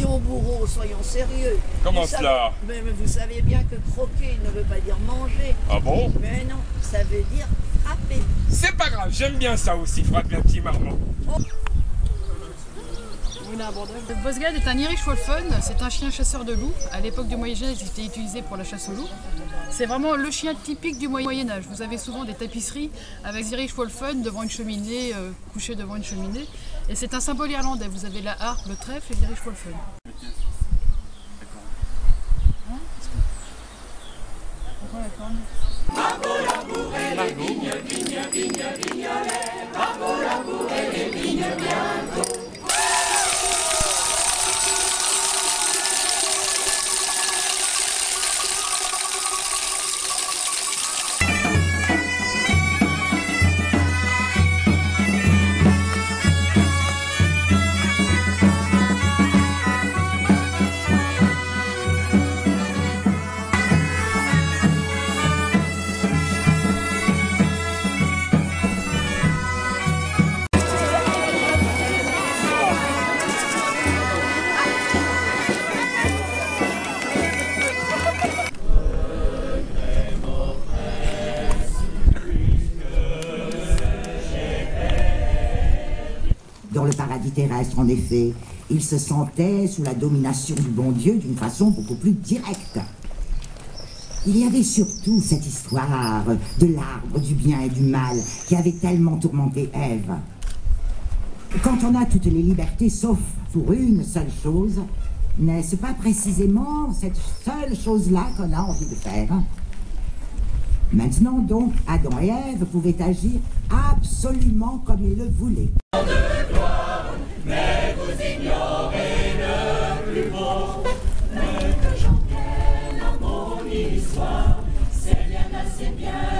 mon bourreau, soyons sérieux. Comment savez- cela mais, mais vous savez bien que croquer ne veut pas dire manger. Ah bon Mais non, ça veut dire frapper. C'est pas grave, j'aime bien ça aussi, frapper un petit marmot. Le Bosgad est un Irish Wolfen, c'est un chien chasseur de loups. À l'époque du Moyen-Âge, il était utilisé pour la chasse aux loups. C'est vraiment le chien typique du Moyen-Âge. Vous avez souvent des tapisseries avec Irish Wolfen devant une cheminée, euh, couché devant une cheminée. Et c'est un symbole irlandais. Vous avez la harpe, le trèfle et l'Irish Wolfen. Pourquoi la corne Dans le paradis terrestre, en effet, il se sentait sous la domination du bon Dieu d'une façon beaucoup plus directe. Il y avait surtout cette histoire de l'arbre du bien et du mal qui avait tellement tourmenté Ève. Quand on a toutes les libertés sauf pour une seule chose, n'est-ce pas précisément cette seule chose-là qu'on a envie de faire? Maintenant donc, Adam et Ève pouvaient agir absolument comme ils le voulaient. C'est bien assez bien